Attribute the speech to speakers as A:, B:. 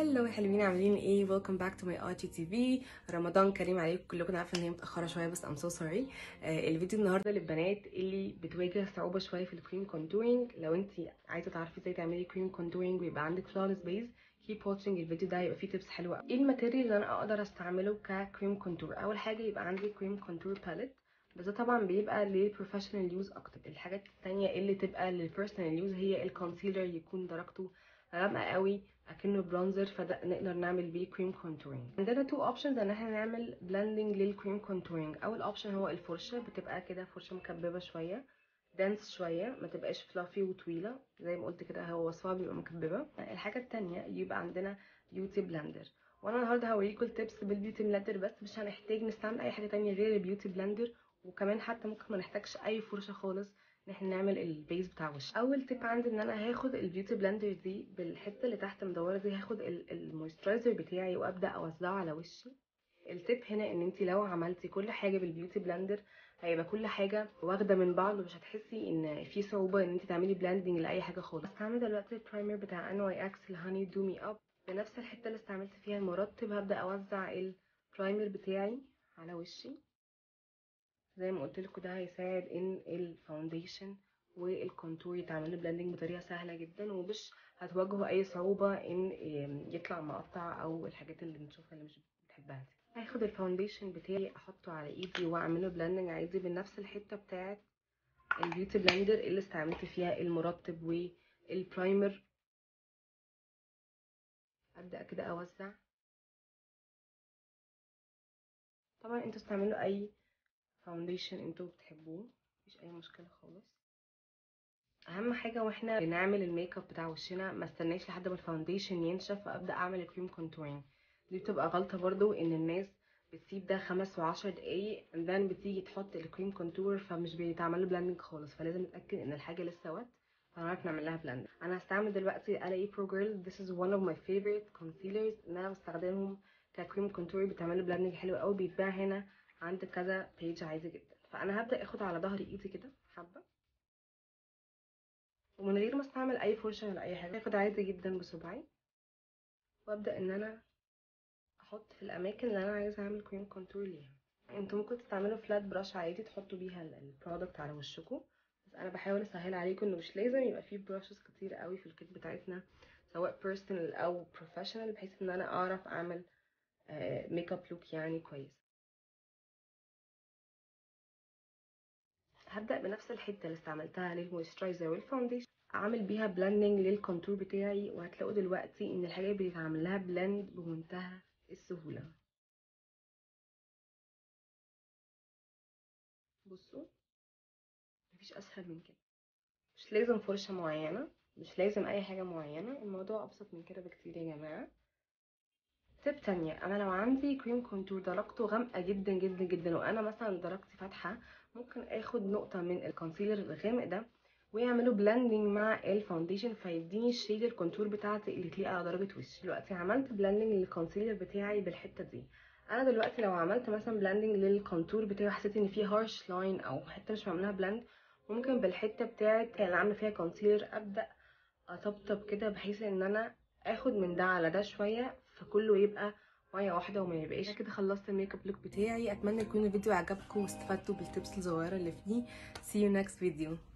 A: Hello يا حلوين عاملين إيه؟ welcome back to my IGTV رمضان كريم عليكم كلكم عارفة إن هي متأخرة شوية بس I'm so sorry الفيديو النهارده للبنات اللي بتواجه صعوبة شوية في ال cream contouring لو انت عايزة تعرفي إزاي تعملي cream contouring ويبقى عندك flawless base keep watching الفيديو ده هيبقى فيه tips حلوة إيه ال material اللي أنا أقدر أستعمله ك cream contour أول حاجة يبقى عندي cream contour palette بس ده طبعا بيبقى لل professional use أكتر. الحاجات التانية اللي تبقى لل personal use هي ال concealer يكون درجته غامقة قوي أكنه bronzer فده نقدر نعمل بيه cream contouring عندنا two options إن إحنا نعمل blending لل cream contouring أول option هو الفرشة بتبقى كده فرشة مكببة شوية dense شوية ما تبقاش fluffy وطويلة. زي ما قلت كده هو وصفها بيبقى مكببة. الحاجة التانية يبقى عندنا beauty blender وأنا النهارده هوريكم ال tips بال beauty blender بس مش هنحتاج نستعمل أي حاجة تانية غير ال beauty blender وكمان حتى ممكن ما نحتاجش أي فرشة خالص. إن إحنا نعمل ال base بتاع وش أول tip عندي إن أنا هاخد ال beauty blender دي بالحتة اللي تحت مدورة دي هاخد ال moisturizer بتاعي وأبدأ أوزعه على وشي. ال tip هنا إن انت لو عملتي كل حاجة بال beauty blender هيبقى كل حاجة واخدة من بعض ومش هتحسي إن في صعوبة إن انت تعملي blending لأي حاجة خالص. هستعمل دلوقتي ال primer بتاع NYX ال Honey Dew Me Up بنفس الحتة اللي استعملت فيها المرطب هبدأ أوزع ال primer بتاعي على وشي. زي ما قلت لكم ده هيساعد ان ال foundation وال contour يتعملوا blending بطريقة سهلة جدا ومش هتواجهوا أي صعوبة ان يطلع مقطع أو الحاجات اللي بنشوفها اللي مش بتحبها دي. هاخد ال foundation بتاعي أحطه على إيدي وأعمله blending عادي بنفس الحتة بتاعه ال beauty blender اللي استعملت فيها المرطب وال primer أبدأ كده أوزع. طبعا أنتوا استعملوا أي foundation أنتوا بتحبوه؟ مفيش أي مشكلة خالص. أهم حاجة وإحنا بنعمل ال make up بتاع وشنا ما استناش لحد ما ال foundation ينشف وأبدأ أعمل ال cream contouring دي بتبقى غلطة برضو إن الناس بتسيب ده خمس وعشر دقايق then بتيجي تحط ال cream contour فمش بيتعمل له blending خالص. فلازم نتأكد إن الحاجة لسه wet فنعرف نعمل لها blend أنا هستعمل دلوقتي ال L.A. Pro Girl this is one of my favorite concealers إن أنا بستخدمهم ك cream contour بتعملوا blending حلو قوي بيتباع هنا عند كذا page عادي جدا. فأنا هبدأ أخد على ظهر إيدي كده حبة. ومن غير ما أستعمل أي فرشه ولا أي حاجة اخد عادي جدا بصبعي. وأبدأ إن أنا أحط في الأماكن اللي أنا عايزة أعمل cream contour ليها. أنتوا ممكن تستعملوا flat brush عادي تحطوا بيها ال product على وشكم. بس أنا بحاول أسهل عليكم إنه مش لازم يبقى فيه brushes كتير قوي في ال kit بتاعتنا سواء personal أو professional بحيث إن أنا أعرف أعمل make up look يعني كويس. هبدأ بنفس الحتة اللي استعملتها لل moisturizer وال foundation. أعمل بيها blending لل contour بتاعي وهتلاقوا دلوقتي إن الحاجات بيتعمل لها blend بمنتهى السهولة. بصوا مفيش أسهل من كده. مش لازم فرشة معينة مش لازم أي حاجة معينة الموضوع أبسط من كده بكتير يا جماعة. tip تانية أنا لو عندي cream contour درجته غامقة جدا جدا جدا وأنا مثلا درجتي فاتحة ممكن آخد نقطة من ال concealer الغامق ده ويعملوا blending مع ال foundation فيديني ال shade ال contour بتاعتي اللي تليق على درجة وشي. دلوقتي عملت blending لل concealer بتاعي بالحتة دي. أنا دلوقتي لو عملت مثلا blending لل contour بتاعي وحسيت إن فيه harsh line أو حتة مش معمولها blend ممكن بالحتة بتاعت اللي عاملة فيها concealer أبدأ أطبطب كده بحيث إن أنا آخد من ده على ده شوية فكله يبقى مية واحدة وما يبقاش كده خلصت ال make up look بتاعي. أتمنى يكون الفيديو عجبكم. واستفدتوا بال tips الصغيرة اللي فيه. See you next video.